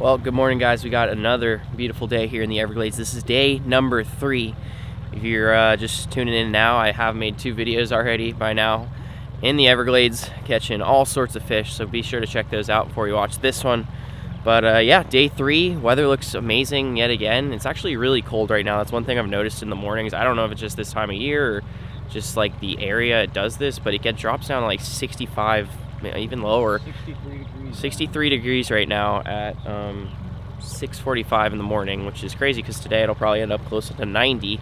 Well, good morning, guys. We got another beautiful day here in the Everglades. This is day number three. If you're uh, just tuning in now, I have made two videos already by now in the Everglades, catching all sorts of fish. So be sure to check those out before you watch this one. But uh, yeah, day three, weather looks amazing yet again. It's actually really cold right now. That's one thing I've noticed in the mornings. I don't know if it's just this time of year or just like the area it does this, but it gets drops down to like 65 even lower. 63 degrees. 63 degrees right now at um, 6:45 in the morning, which is crazy because today it'll probably end up closer to 90.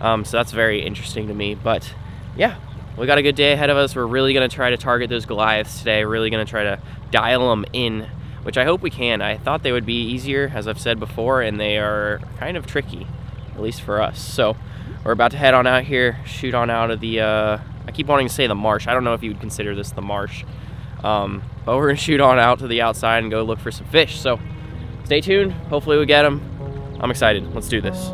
Um, so that's very interesting to me. But yeah, we got a good day ahead of us. We're really gonna try to target those Goliaths today. Really gonna try to dial them in, which I hope we can. I thought they would be easier, as I've said before, and they are kind of tricky, at least for us. So we're about to head on out here, shoot on out of the. Uh, I keep wanting to say the marsh. I don't know if you would consider this the marsh. Um, but we're gonna shoot on out to the outside and go look for some fish. So stay tuned. Hopefully we get them. I'm excited. Let's do this.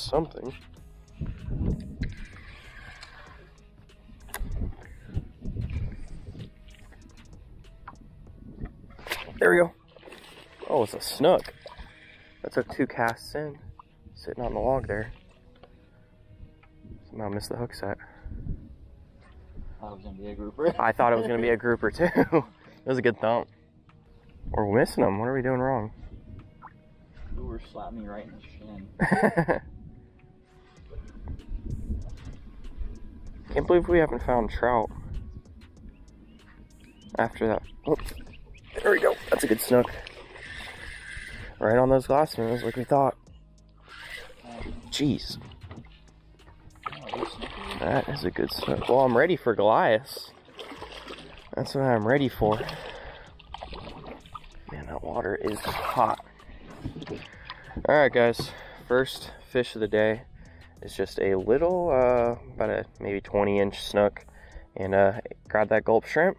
Something. There we go. Oh, it's a snook. That took two casts in, sitting on the log there. Somehow missed the hook set. I thought it was gonna be a grouper. I thought it was gonna be a grouper too. it was a good thump. We're missing them. What are we doing wrong? Lure slapped me right in the shin. Can't believe we haven't found trout after that. Oh, there we go. That's a good snook. Right on those glass mirrors like we thought. Jeez. That is a good snook. Well, I'm ready for Goliath. That's what I'm ready for. Man, that water is hot. Alright guys, first fish of the day is just a little, uh, about a maybe 20 inch snook and uh, grab that gulp shrimp.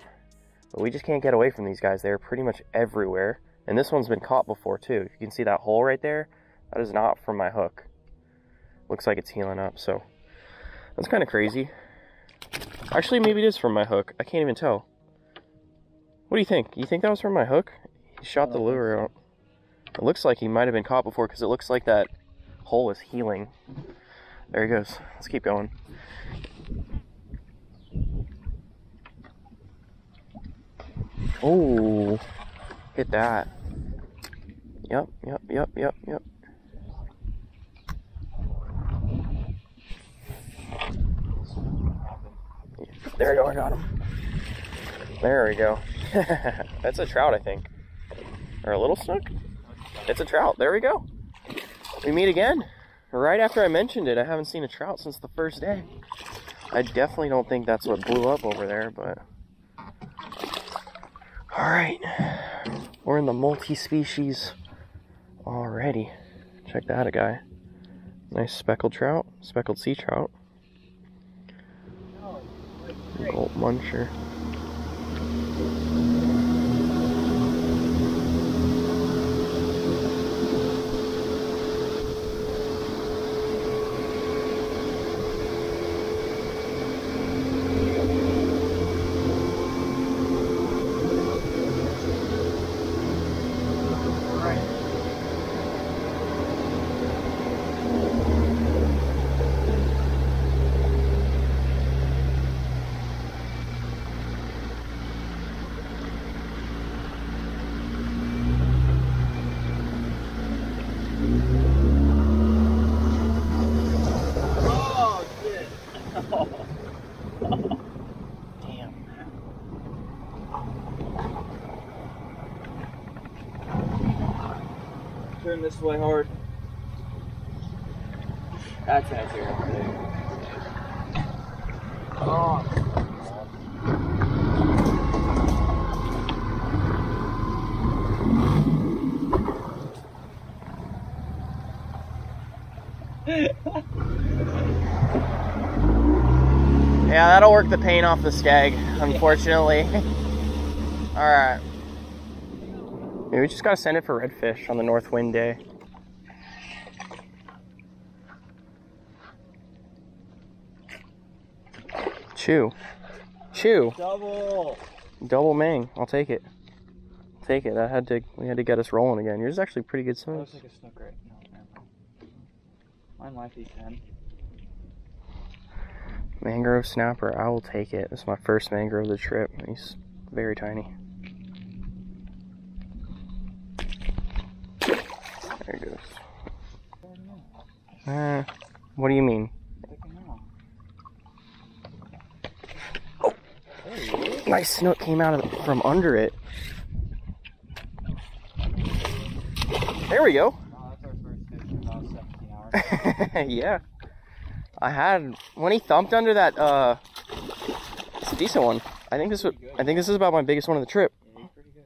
But we just can't get away from these guys. They're pretty much everywhere. And this one's been caught before too. You can see that hole right there. That is not from my hook. Looks like it's healing up, so that's kind of crazy. Actually, maybe it is from my hook. I can't even tell. What do you think? You think that was from my hook? He shot the lure out. It looks like he might have been caught before because it looks like that hole is healing. There he goes. Let's keep going. Oh, hit that. Yep, yep, yep, yep, yep. There we go, I got him. There we go. That's a trout, I think. Or a little snook? It's a trout. There we go. We meet again right after I mentioned it, I haven't seen a trout since the first day. I definitely don't think that's what blew up over there, but... Alright. We're in the multi-species already. Check that, a guy. Nice speckled trout, speckled sea trout. Gold muncher. this way hard. That's out. Oh. yeah, that'll work the paint off the skag, unfortunately. Alright. Maybe we just gotta send it for redfish on the north wind day. Chew. Chew. Double. Double mang. I'll take it. Take it. That had to we had to get us rolling again. Yours is actually pretty good size. looks like a snook right now. Mine might be 10. Mangrove snapper, I will take it. This is my first mangrove of the trip. He's very tiny. There he goes. Uh, what do you mean? Pick him out. Oh. There he is. Nice snook came out of, from under it. There we go. That's our first fish in about 17 hours. yeah. I had when he thumped under that uh it's a decent one. I think this was I think this is about my biggest one of the trip. Yeah, he's pretty good.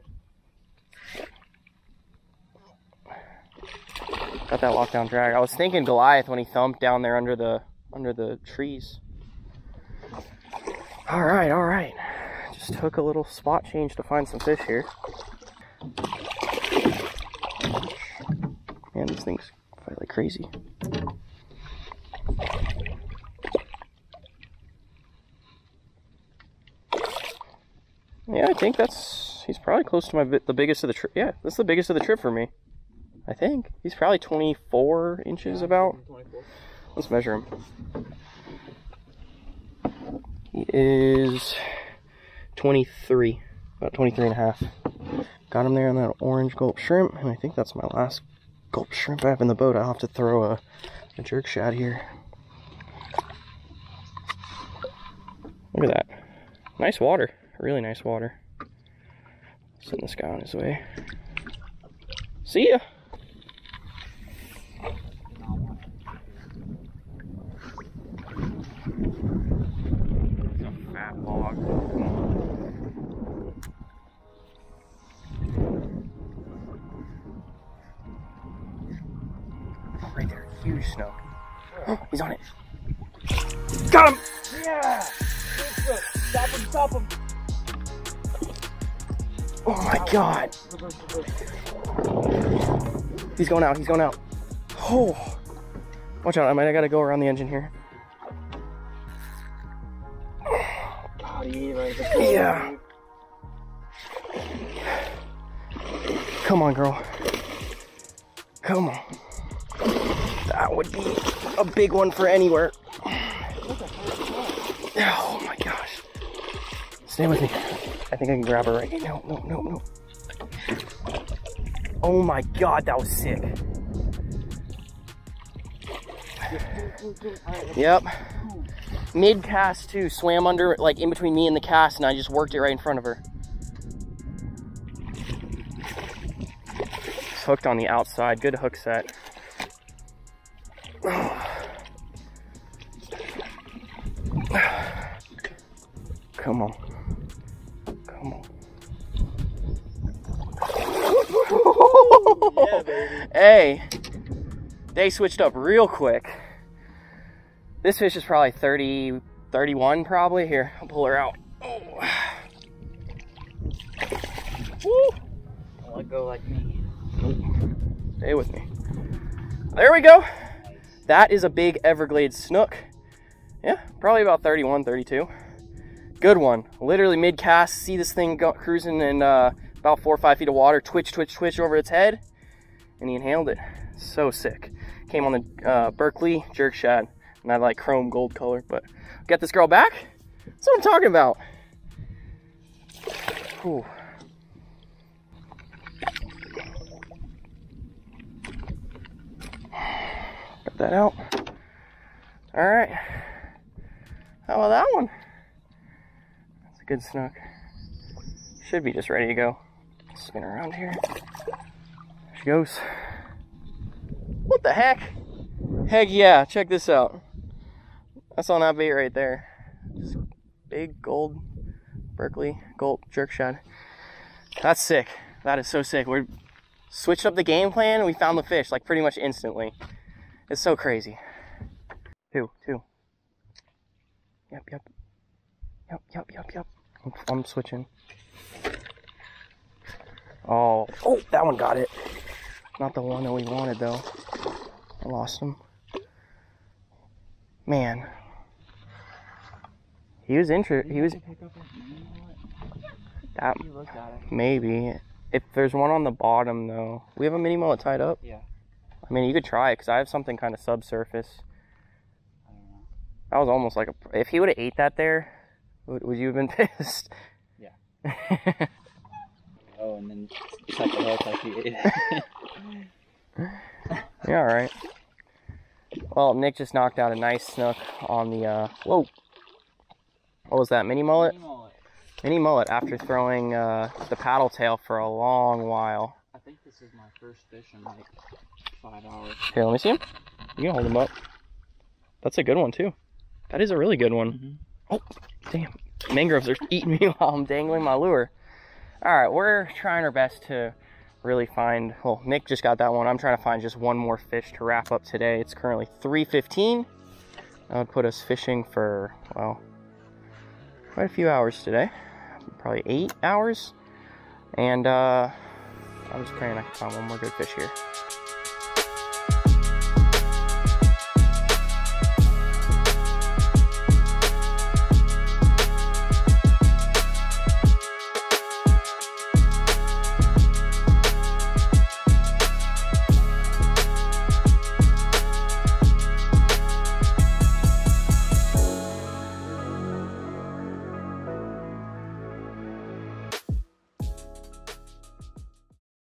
Got that lockdown drag. I was thinking Goliath when he thumped down there under the under the trees. All right, all right. Just took a little spot change to find some fish here. Man, these things fight like crazy. Yeah, I think that's he's probably close to my the biggest of the trip. Yeah, that's the biggest of the trip for me. I think he's probably 24 inches about. 24. Let's measure him. He is 23, about 23 and a half. Got him there on that orange gulp shrimp, and I think that's my last gulp shrimp I have in the boat. I'll have to throw a, a jerk shad here. Look at that. Nice water. Really nice water. Send this guy on his way. See ya. Huge snow. He's on it. Got him! Yeah! Stop him, stop him! Oh my god. He's going out. He's going out. Oh. Watch out. I might I got to go around the engine here. Yeah. Come on, girl. Come on. That would be a big one for anywhere. Oh my gosh. Stay with me. I think I can grab her right now. No, no, no. Oh my god, that was sick. Yep. Mid cast too. Swam under, like in between me and the cast, and I just worked it right in front of her. It's hooked on the outside. Good hook set. Come on. Come on. Yeah, baby. Hey, they switched up real quick. This fish is probably 30, 31 probably. Here, I'll pull her out. Oh. Woo. Don't let go like me. Stay with me. There we go. That is a big Everglades snook. Yeah, probably about 31, 32. Good one. Literally mid cast. See this thing go, cruising in uh, about four or five feet of water. Twitch, twitch, twitch over its head. And he inhaled it. So sick. Came on the uh, Berkley jerk shad. And I like chrome gold color. But get this girl back. That's what I'm talking about. Whew. Got that out. All right. How about that one? Good snook. Should be just ready to go. Spin around here. There she goes. What the heck? Heck yeah, check this out. That's on that bait right there. Just big gold Berkley gold jerk shad. That's sick. That is so sick. We're switched up the game plan we found the fish like pretty much instantly. It's so crazy. Two, two. Yep, yep. Yep, yep, yep, yep. I'm, switching. Oh, oh, that one got it. Not the one that we wanted though. I lost him. Man. He was inter- he was pick up a mini mullet? that You looked at it. maybe. If there's one on the bottom though. We have a mini mullet tied up. Yeah. I mean, you could try it because I have something kind of subsurface. I don't know. That was almost like a. If he would have ate that there, would, would you have been pissed? Yeah. Oh, and then cut the hook like you ate yeah, all right. Well, Nick just knocked out a nice snook on the. uh Whoa. What was that? Mini mullet? Mini mullet. Mini mullet after throwing uh, the paddle tail for a long while. I think this is my first fish in like five hours. Here, let me see him. You can hold him up. That's a good one too. That is a really good one. Mhm. Oh, damn. Mangroves are eating me while I'm dangling my lure. All right, we're trying our best to really find, well, Nick just got that one. I'm trying to find just one more fish to wrap up today. It's currently 3.15. That would put us fishing for, well, quite a few hours today. Probably eight hours. And uh, I'm just praying I can find one more good fish here.